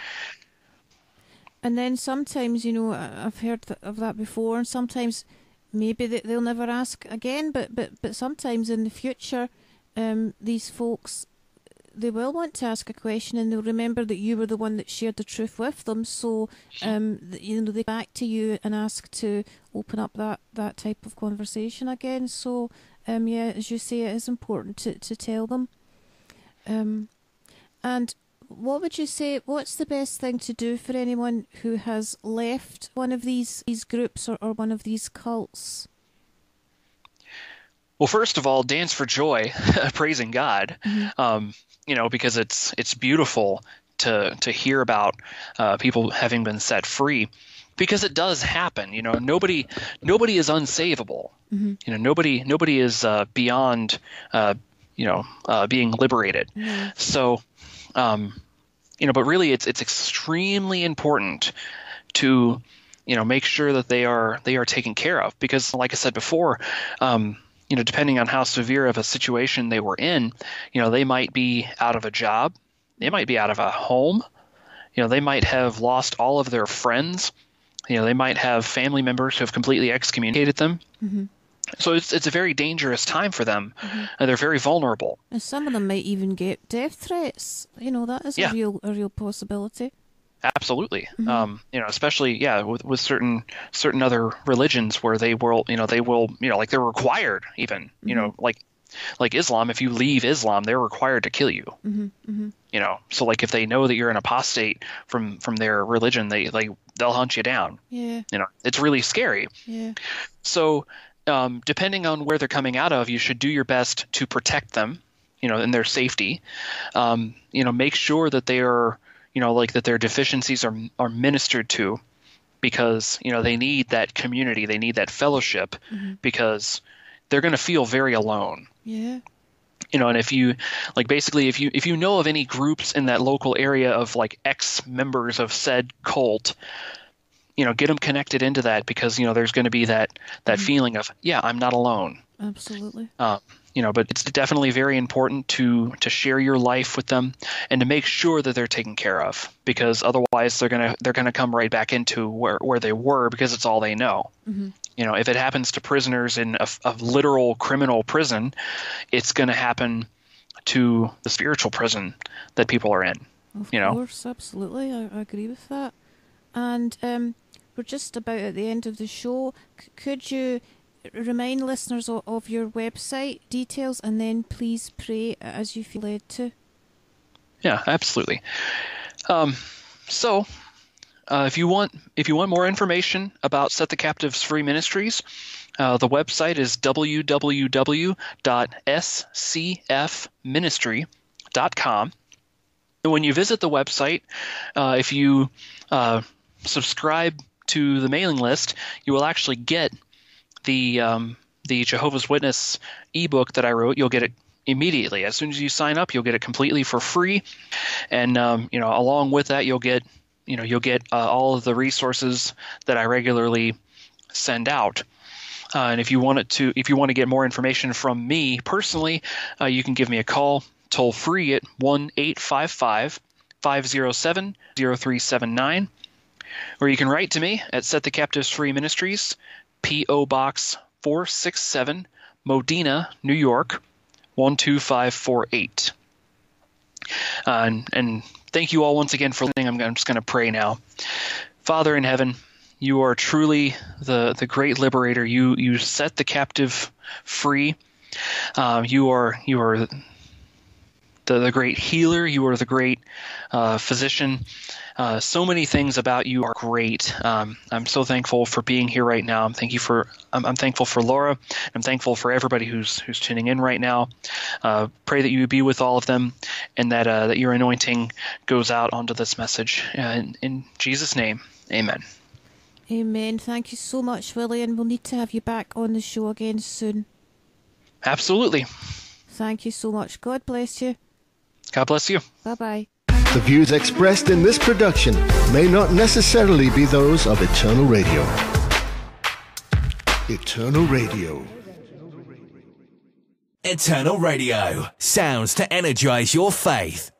And then sometimes, you know, I've heard of that before, and sometimes maybe they- they'll never ask again, but but but sometimes in the future, um, these folks they will want to ask a question, and they'll remember that you were the one that shared the truth with them. So, um, you know, they back to you and ask to open up that that type of conversation again. So, um, yeah, as you say, it is important to to tell them. Um, and what would you say? What's the best thing to do for anyone who has left one of these these groups or, or one of these cults? Well, first of all, dance for joy, praising God, um, you know, because it's it's beautiful to to hear about uh, people having been set free, because it does happen. You know, nobody nobody is unsavable. You know, nobody nobody is uh, beyond uh, you know uh, being liberated. So, um, you know, but really, it's it's extremely important to you know make sure that they are they are taken care of because like i said before um, you know depending on how severe of a situation they were in you know they might be out of a job they might be out of a home you know they might have lost all of their friends you know they might have family members who have completely excommunicated them mm-hmm. so it's it's a very dangerous time for them mm-hmm. and they're very vulnerable And some of them might even get death threats. You know that is Yeah. a real a real possibility. Absolutely. Um, you know, especially yeah, with, with certain certain other religions where they will, you know, they will, you know, like they're required even, you know, like like Islam. If you leave Islam, they're required to kill you. Mm-hmm, You know, so like if they know that you're an apostate from from their religion, they like they'll hunt you down. Yeah, You know, it's really scary. yeah, So, um, depending on where they're coming out of, you should do your best to protect them, you know, in their safety. Um, you know, make sure that they are, you know, like that their deficiencies are are ministered to, because you know they need that community, they need that fellowship, because they're going to feel very alone Yeah. you know and if you like basically if you if you know of any groups in that local area of like ex members of said cult you know get them connected into that because you know there's going to be that that feeling of yeah i'm not alone Absolutely. um, you know but it's definitely very important to to share your life with them and to make sure that they're taken care of because otherwise they're gonna they're gonna come right back into where where they were because it's all they know you know if it happens to prisoners in a, a literal criminal prison it's going to happen to the spiritual prison that people are in Of you know? course, absolutely. I, I agree with that. And um, we're just about at the end of the show. C- could you remind listeners of, your website details and then please pray as you feel led to? Yeah, absolutely. Um, so, uh, if you want if you want more information about Set the Captives Free Ministries, uh, the website is www.scfministry.com. And when you visit the website, uh, if you uh, subscribe to the mailing list, you will actually get the um, the Jehovah's Witness ebook that I wrote. You'll get it immediately as soon as you sign up. You'll get it completely for free, and um, you know along with that you'll get you know you'll get uh, all of the resources that I regularly send out. Uh, and if you want it to, if you want to get more information from me personally, uh, you can give me a call toll free at one eight five five five zero seven zero three seven nine, or you can write to me at Set the Captives Free Ministries, P.O. Box 467, Modena, New York 12548. Uh, and, and thank you all once again for listening. I'm, I'm just going to pray now. Father in heaven, you are truly the, the great liberator. You you set the captive free. Uh, you are you are the, the great healer. You are the great uh, physician. Uh, so many things about you are great. Um, I'm so thankful for being here right now. I'm thank you for I'm, I'm thankful for Laura. I'm thankful for everybody who's who's tuning in right now. Uh, pray that you be with all of them, and that uh, that your anointing goes out onto this message. Uh, in, in Jesus' name, Amen. Amen. Thank you so much, Willie, and we'll need to have you back on the show again soon. Absolutely. Thank you so much. God bless you. God bless you. Bye bye. The views expressed in this production may not necessarily be those of Eternal Radio. Eternal Radio. Eternal Radio. Sounds to energize your faith.